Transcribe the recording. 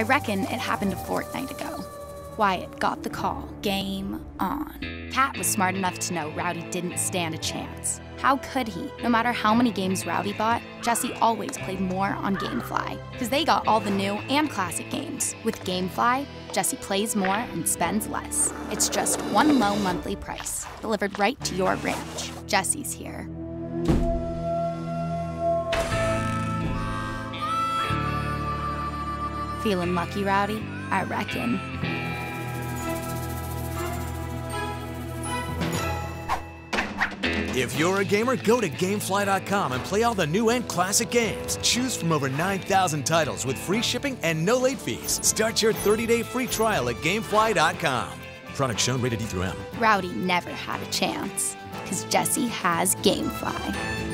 I reckon it happened a fortnight ago. Wyatt got the call. Game on. Pat was smart enough to know Rowdy didn't stand a chance. How could he? No matter how many games Rowdy bought, Jesse always played more on Gamefly, because they got all the new and classic games. With Gamefly, Jesse plays more and spends less. It's just one low monthly price, delivered right to your ranch. Jesse's here. Feeling lucky, Rowdy? I reckon. If you're a gamer, go to Gamefly.com and play all the new and classic games. Choose from over 9,000 titles with free shipping and no late fees. Start your 30-day free trial at Gamefly.com. Product shown rated E through M. Rowdy never had a chance, because Jesse has Gamefly.